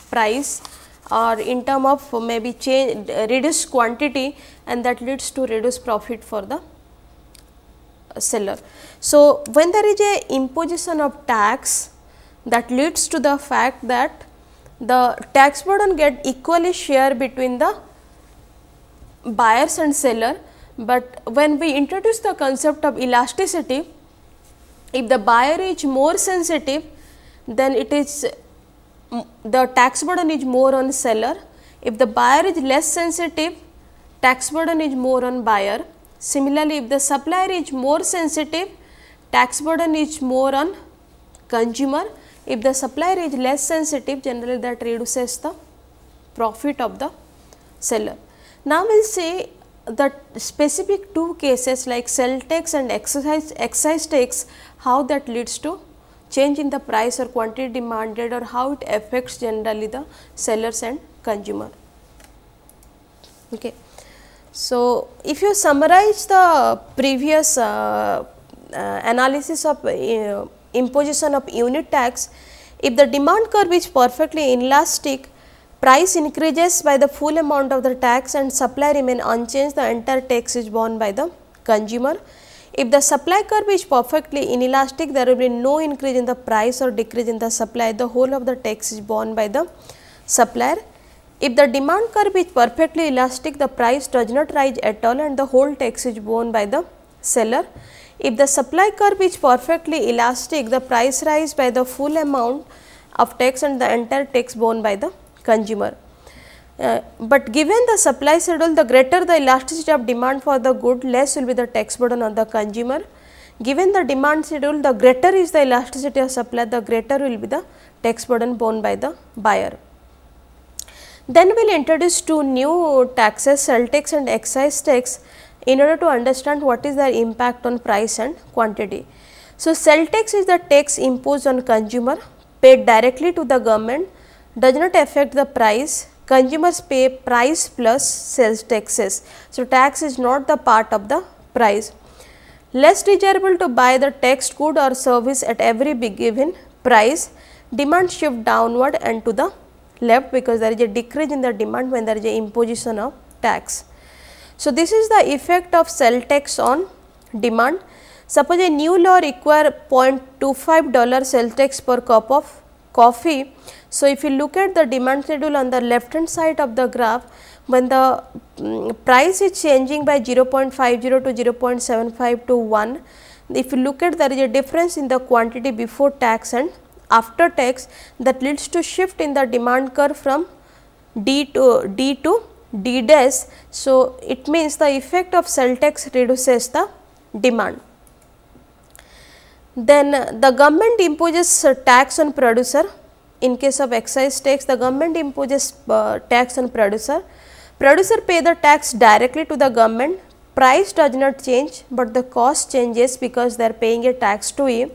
price or in term of maybe change reduced quantity and that leads to reduced profit for the seller. So, when there is a imposition of tax that leads to the fact that the tax burden get equally share between the buyers and seller, but when we introduce the concept of elasticity, if the buyer is more sensitive, then it is mm, the tax burden is more on seller. If the buyer is less sensitive, tax burden is more on buyer. Similarly, if the supplier is more sensitive, tax burden is more on consumer. If the supplier is less sensitive, generally that reduces the profit of the seller. Now, we will see the specific two cases like sell tax and excise, excise tax, how that leads to change in the price or quantity demanded or how it affects generally the sellers and consumer. Okay. So, if you summarize the previous uh, uh, analysis of uh, imposition of unit tax, if the demand curve is perfectly inelastic, price increases by the full amount of the tax and supply remain unchanged the entire tax is borne by the consumer. If the supply curve is perfectly inelastic there will be no increase in the price or decrease in the supply the whole of the tax is borne by the supplier. If the demand curve is perfectly elastic the price does not rise at all and the whole tax is borne by the seller. If the supply curve is perfectly elastic, the price rise by the full amount of tax and the entire tax borne by the consumer. Uh, but given the supply schedule, the greater the elasticity of demand for the good, less will be the tax burden on the consumer. Given the demand schedule, the greater is the elasticity of supply, the greater will be the tax burden borne by the buyer. Then we will introduce two new taxes, sell tax and excise tax in order to understand what is their impact on price and quantity. So, sell tax is the tax imposed on consumer paid directly to the government does not affect the price consumers pay price plus sales taxes. So, tax is not the part of the price. Less desirable to buy the taxed good or service at every given price demand shift downward and to the left because there is a decrease in the demand when there is a imposition of tax. So, this is the effect of sell tax on demand. Suppose a new law require 0.25 dollar tax per cup of coffee. So, if you look at the demand schedule on the left hand side of the graph, when the um, price is changing by 0.50 to 0.75 to 1, if you look at there is a difference in the quantity before tax and after tax that leads to shift in the demand curve from D to D to D dash. So, it means the effect of sell tax reduces the demand. Then the government imposes tax on producer. In case of excise tax, the government imposes uh, tax on producer. Producer pay the tax directly to the government. Price does not change, but the cost changes because they are paying a tax to you.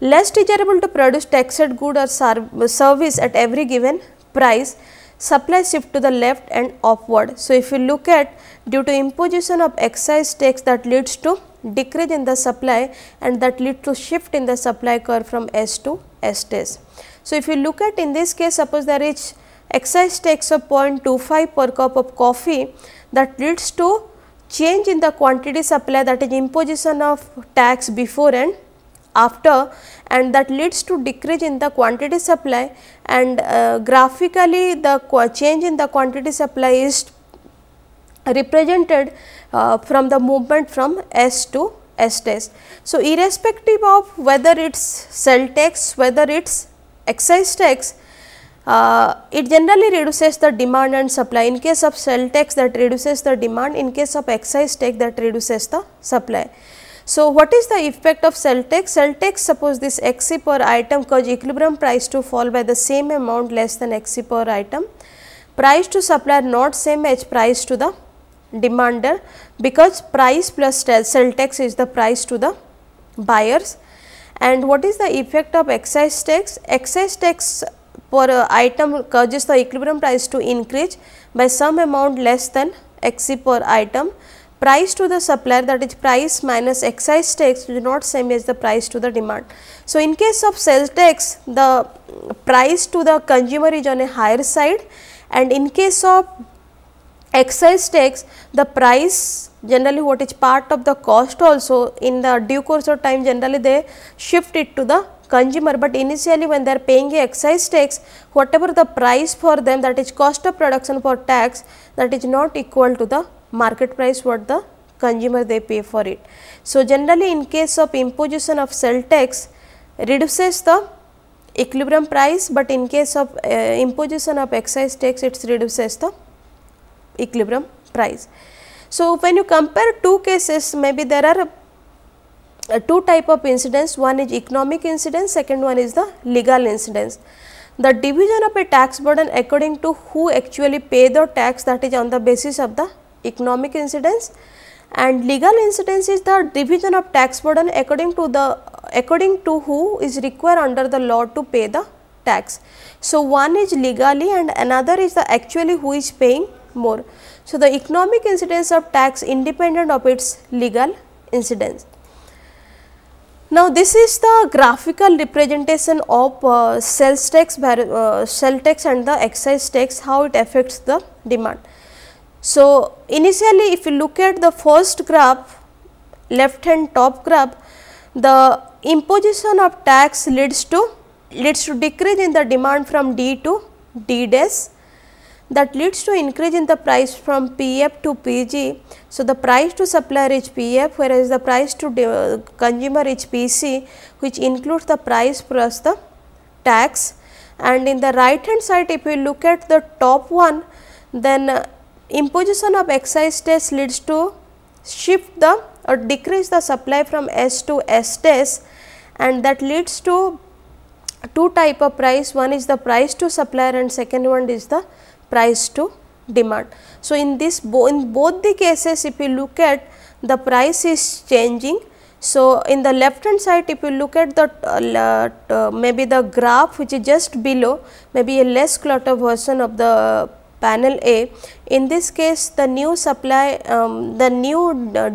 Less desirable to produce taxed good or service at every given price supply shift to the left and upward. So, if you look at due to imposition of excise tax that leads to decrease in the supply and that lead to shift in the supply curve from S to S dash. So, if you look at in this case suppose there is excise tax of 0.25 per cup of coffee that leads to change in the quantity supply that is imposition of tax before and after and that leads to decrease in the quantity supply and uh, graphically the change in the quantity supply is represented uh, from the movement from S to S dash. So, irrespective of whether it is sell tax, whether it is excise tax, uh, it generally reduces the demand and supply. In case of sell tax that reduces the demand, in case of excise tax that reduces the supply. So, what is the effect of sell tax? Sell tax suppose this XC per item cause equilibrium price to fall by the same amount less than XC per item. Price to supplier not same as price to the demander because price plus sell tax is the price to the buyers. And what is the effect of excise tax? Excise tax per uh, item causes the equilibrium price to increase by some amount less than XC per item price to the supplier that is price minus excise tax is not same as the price to the demand. So, in case of sales tax the price to the consumer is on a higher side and in case of excise tax the price generally what is part of the cost also in the due course of time generally they shift it to the consumer, but initially when they are paying excise tax whatever the price for them that is cost of production for tax that is not equal to the market price what the consumer they pay for it. So, generally in case of imposition of sell tax reduces the equilibrium price, but in case of uh, imposition of excise tax it reduces the equilibrium price. So, when you compare two cases maybe there are uh, two type of incidents one is economic incidence second one is the legal incidence. The division of a tax burden according to who actually pay the tax that is on the basis of the economic incidence and legal incidence is the division of tax burden according to the according to who is required under the law to pay the tax. So, one is legally and another is the actually who is paying more. So, the economic incidence of tax independent of its legal incidence. Now, this is the graphical representation of uh, sales tax, uh, sales tax and the excise tax, how it affects the demand. So, initially if you look at the first graph, left hand top graph, the imposition of tax leads to leads to decrease in the demand from D to D dash that leads to increase in the price from PF to PG. So, the price to supplier is PF whereas the price to consumer is PC which includes the price plus the tax and in the right hand side if you look at the top one then imposition of excise tax leads to shift the or decrease the supply from S to S dash and that leads to two type of price one is the price to supplier and second one is the price to demand. So, in this bo in both the cases if you look at the price is changing. So, in the left hand side if you look at the uh, uh, maybe the graph which is just below maybe a less clutter version of the panel A. In this case the new supply um, the new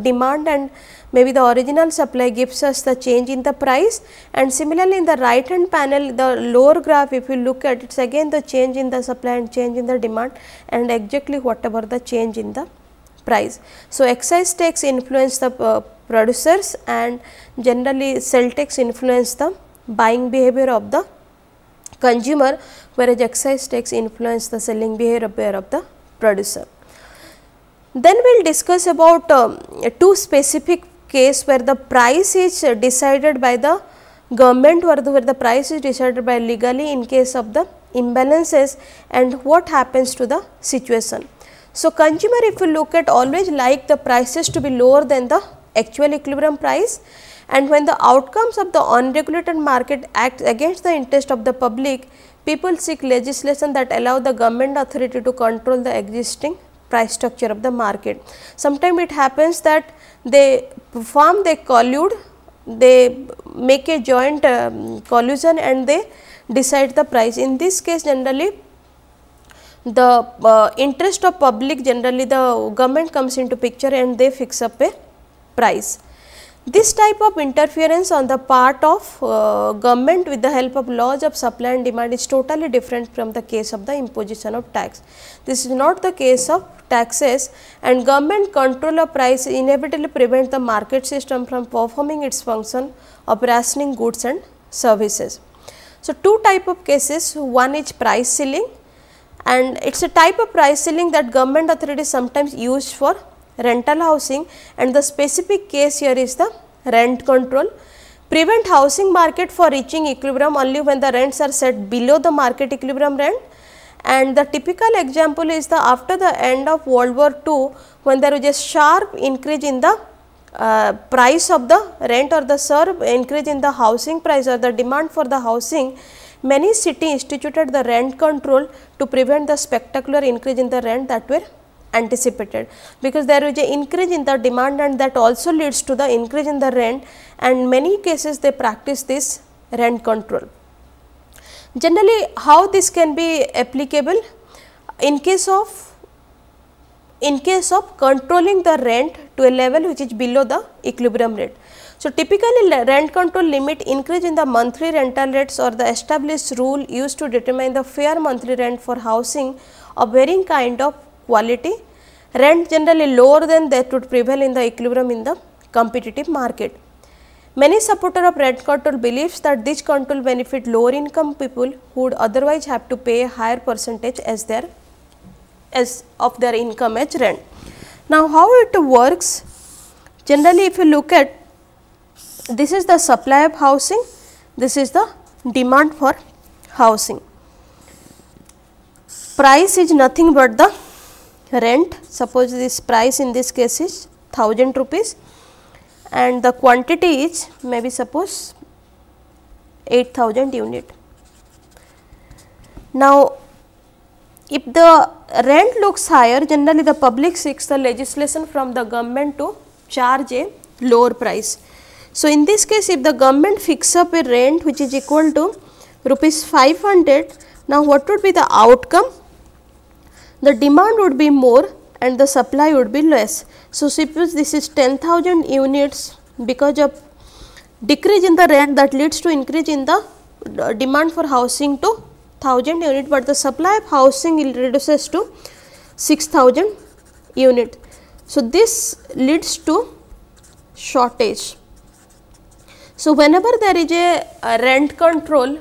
demand and maybe the original supply gives us the change in the price and similarly in the right hand panel the lower graph if you look at it is again the change in the supply and change in the demand and exactly whatever the change in the price. So, excise tax influence the uh, producers and generally sell tax influence the buying behavior of the consumer whereas excise tax influence the selling behavior of the producer. Then we will discuss about um, two specific case where the price is decided by the government or the, where the price is decided by legally in case of the imbalances and what happens to the situation. So, consumer if you look at always like the prices to be lower than the actual equilibrium price and when the outcomes of the unregulated market act against the interest of the public, people seek legislation that allow the government authority to control the existing price structure of the market. Sometimes it happens that they perform, they collude, they make a joint um, collusion and they decide the price. In this case generally the uh, interest of public generally the government comes into picture and they fix up a price. This type of interference on the part of uh, government with the help of laws of supply and demand is totally different from the case of the imposition of tax. This is not the case of taxes and government control of price inevitably prevent the market system from performing its function of rationing goods and services. So, two type of cases one is price ceiling and it is a type of price ceiling that government authorities sometimes use for rental housing and the specific case here is the rent control. Prevent housing market for reaching equilibrium only when the rents are set below the market equilibrium rent and the typical example is the after the end of World War II when there was a sharp increase in the uh, price of the rent or the sharp increase in the housing price or the demand for the housing, many cities instituted the rent control to prevent the spectacular increase in the rent that were anticipated because there is a increase in the demand and that also leads to the increase in the rent and many cases they practice this rent control. Generally how this can be applicable in case of in case of controlling the rent to a level which is below the equilibrium rate. So, typically rent control limit increase in the monthly rental rates or the established rule used to determine the fair monthly rent for housing of varying kind of quality, rent generally lower than that would prevail in the equilibrium in the competitive market. Many supporter of rent control believes that this control benefit lower income people who would otherwise have to pay a higher percentage as their as of their income as rent. Now, how it works? Generally, if you look at this is the supply of housing, this is the demand for housing price is nothing but the rent suppose this price in this case is 1000 rupees and the quantity is maybe suppose 8000 unit. Now, if the rent looks higher generally the public seeks the legislation from the government to charge a lower price. So, in this case if the government fix up a rent which is equal to rupees 500 now what would be the outcome the demand would be more and the supply would be less. So, suppose this is 10,000 units because of decrease in the rent that leads to increase in the uh, demand for housing to 1000 unit, but the supply of housing reduces to 6000 unit. So, this leads to shortage. So, whenever there is a, a rent control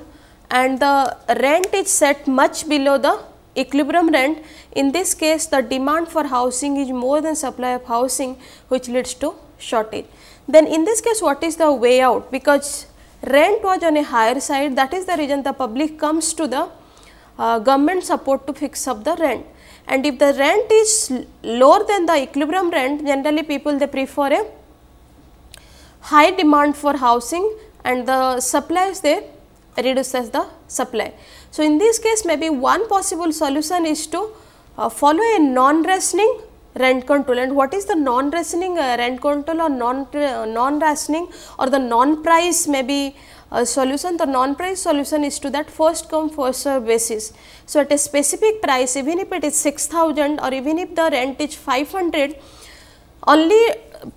and the rent is set much below the equilibrium rent, in this case the demand for housing is more than supply of housing which leads to shortage. Then in this case what is the way out because rent was on a higher side that is the reason the public comes to the uh, government support to fix up the rent and if the rent is lower than the equilibrium rent generally people they prefer a high demand for housing and the supply is there reduces the supply. So, in this case maybe one possible solution is to uh, follow a non-rationing rent control and what is the non-rationing uh, rent control or non uh, non-rationing or the non-price maybe a solution the non-price solution is to that first come first serve basis. So, at a specific price even if it is 6000 or even if the rent is 500 only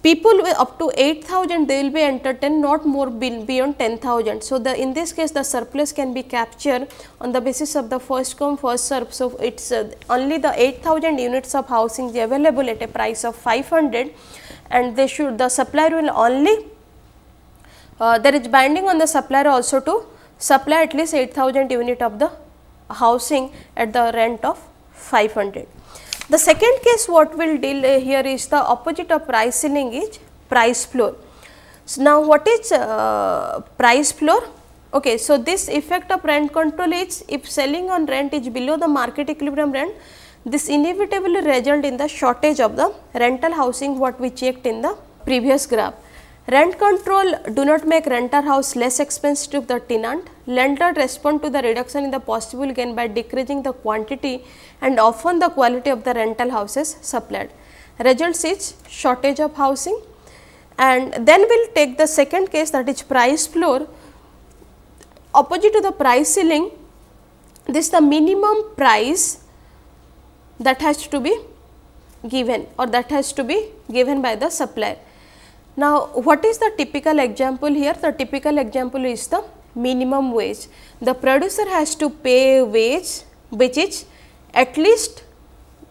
people up to 8000 they will be entertained not more beyond 10000 so the in this case the surplus can be captured on the basis of the first come first serve so it's uh, only the 8000 units of housing available at a price of 500 and they should the supplier will only uh, there is binding on the supplier also to supply at least 8000 unit of the housing at the rent of 500 the second case what we will deal uh, here is the opposite of price ceiling is price floor. So, now what is uh, price floor? Okay, so this effect of rent control is if selling on rent is below the market equilibrium rent, this inevitably result in the shortage of the rental housing what we checked in the previous graph. Rent control do not make renter house less expensive to the tenant. Lender respond to the reduction in the possible gain by decreasing the quantity and often the quality of the rental houses supplied. Results is shortage of housing and then we will take the second case that is price floor. Opposite to the price ceiling, this the minimum price that has to be given or that has to be given by the supplier now, what is the typical example here? The typical example is the minimum wage. The producer has to pay a wage which is at least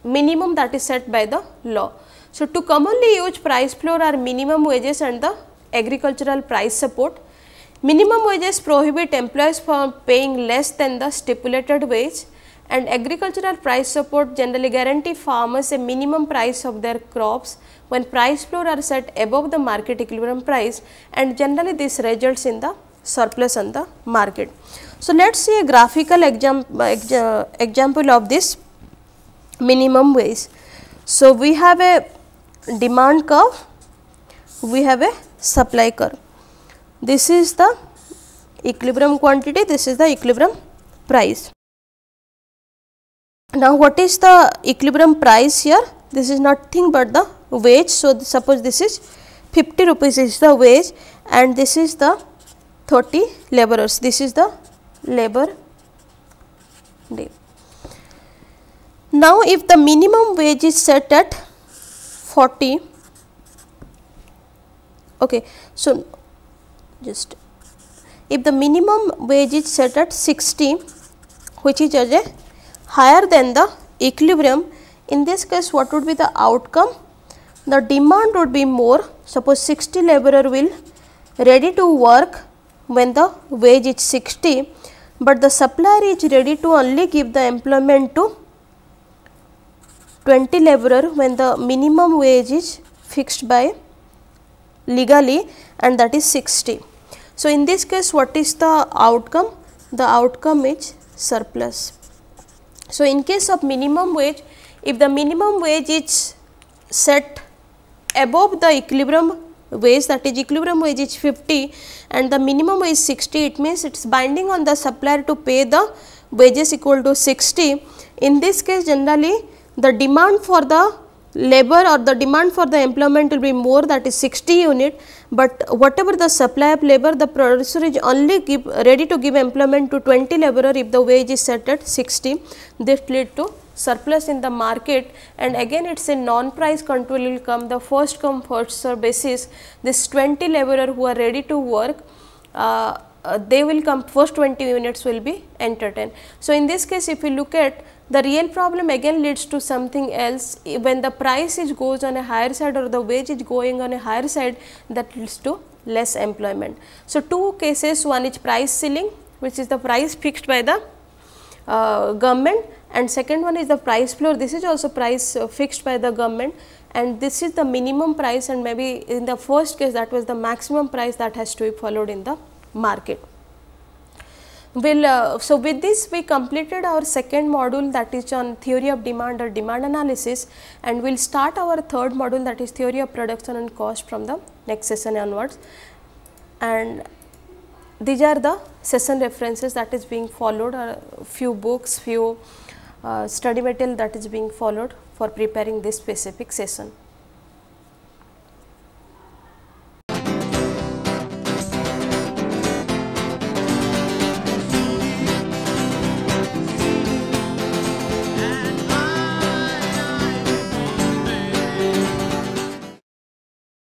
minimum that is set by the law. So, to commonly use price floor are minimum wages and the agricultural price support. Minimum wages prohibit employees from paying less than the stipulated wage and agricultural price support generally guarantee farmers a minimum price of their crops when price floor are set above the market equilibrium price and generally this results in the surplus on the market. So, let us see a graphical exam, example of this minimum wage. So, we have a demand curve, we have a supply curve. This is the equilibrium quantity, this is the equilibrium price. Now, what is the equilibrium price here? This is nothing but the wage. So, suppose this is 50 rupees is the wage and this is the 30 laborers. This is the labor day. Now, if the minimum wage is set at 40, okay. So, just if the minimum wage is set at 60 which is higher than the equilibrium in this case what would be the outcome the demand would be more suppose 60 laborer will ready to work when the wage is 60 but the supplier is ready to only give the employment to 20 laborer when the minimum wage is fixed by legally and that is 60. So, in this case what is the outcome? The outcome is surplus. So, in case of minimum wage if the minimum wage is set above the equilibrium wage that is equilibrium wage is 50 and the minimum wage 60 it means it is binding on the supplier to pay the wages equal to 60. In this case generally the demand for the labor or the demand for the employment will be more that is 60 unit, but whatever the supply of labor the producer is only give ready to give employment to 20 laborer if the wage is set at 60 this lead to surplus in the market. And again it is a non-price control. Will come the first come first serve basis. This 20 laborer who are ready to work uh, uh, they will come first 20 units will be entertained. So, in this case if you look at the real problem again leads to something else. When the price is goes on a higher side or the wage is going on a higher side that leads to less employment. So, two cases. One is price ceiling which is the price fixed by the uh, government and second one is the price floor this is also price uh, fixed by the government and this is the minimum price and maybe in the first case that was the maximum price that has to be followed in the market. We'll, uh, so, with this we completed our second module that is on theory of demand or demand analysis and we will start our third module that is theory of production and cost from the next session onwards. And these are the session references that is being followed or few books, few uh, Uh, study material that is being followed for preparing this specific session.